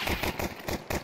フフフ。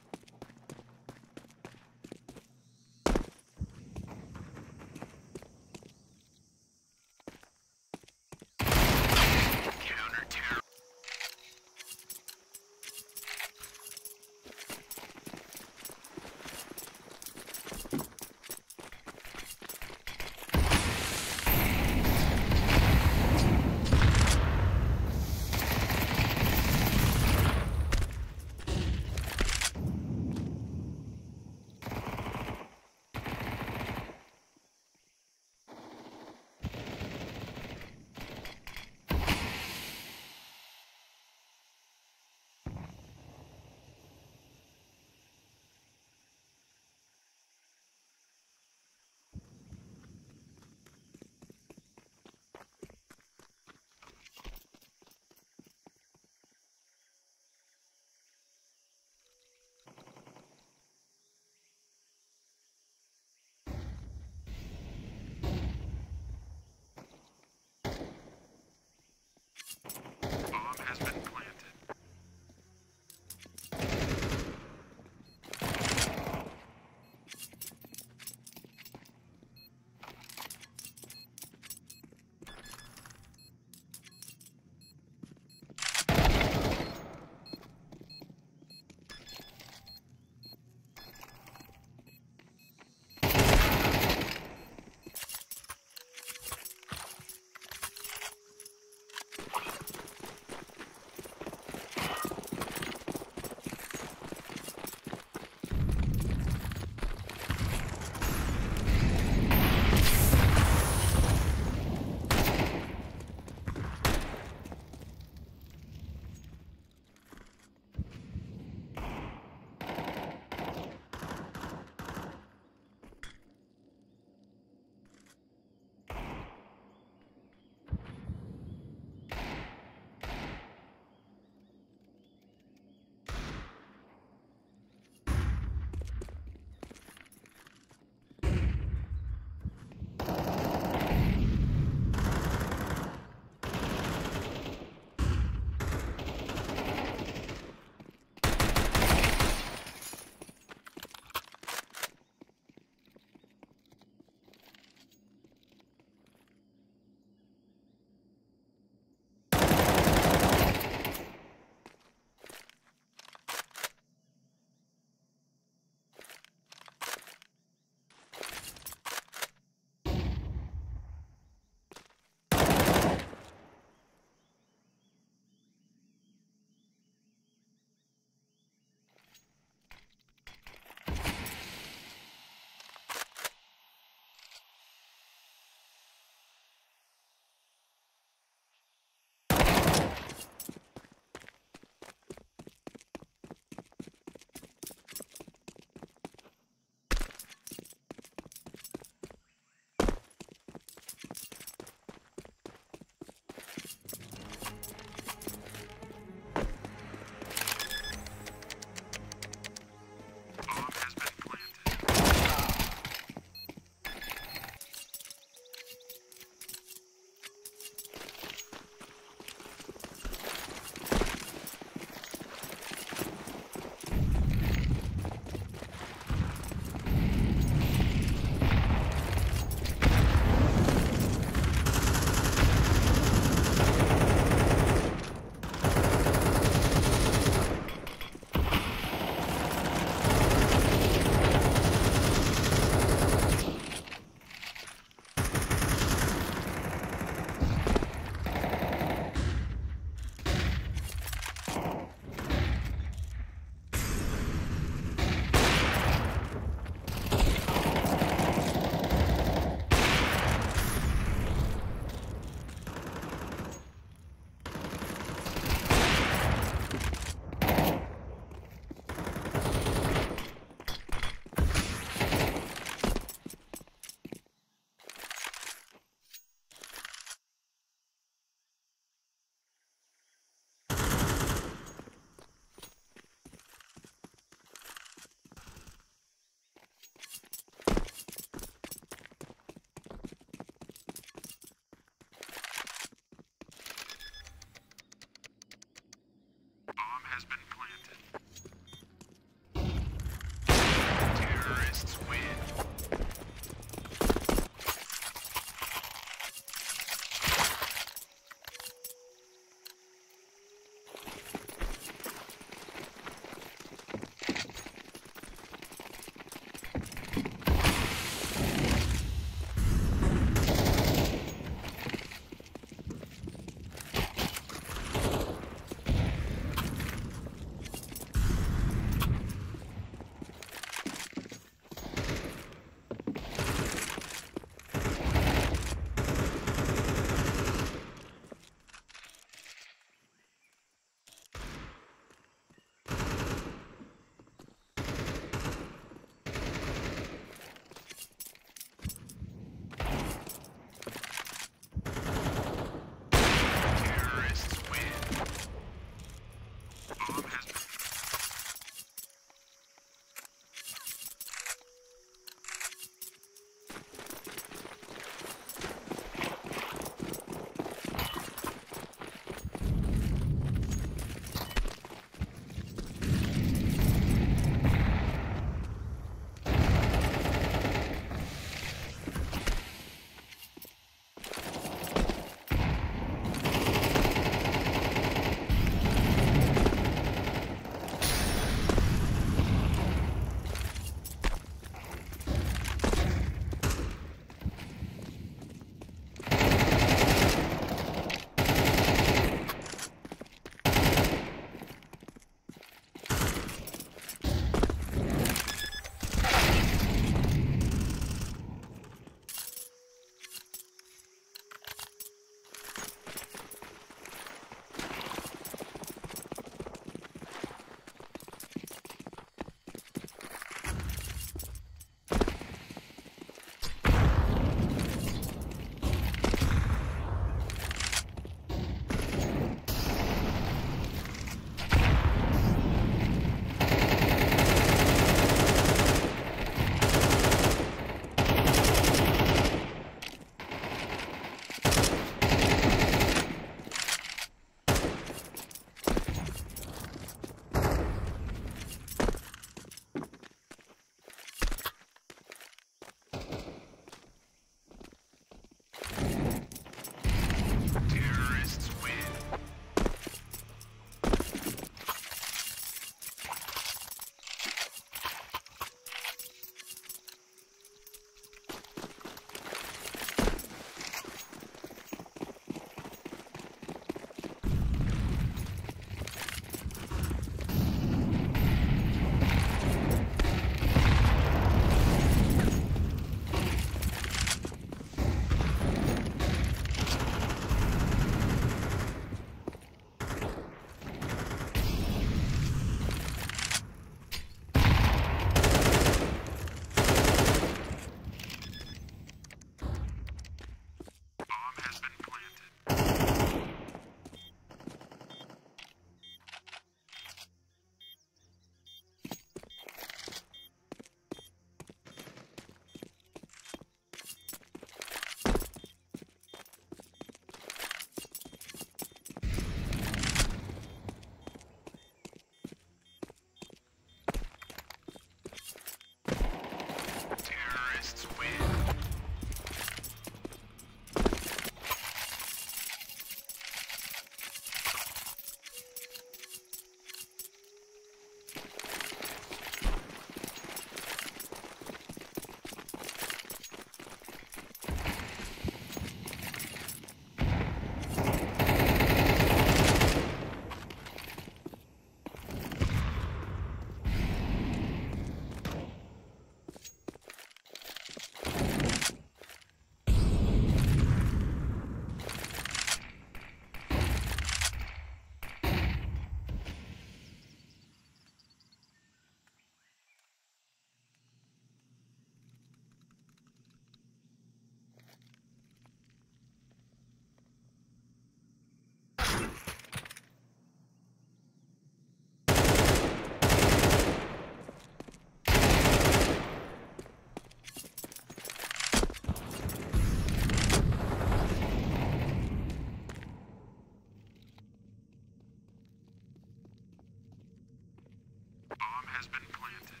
has been planted.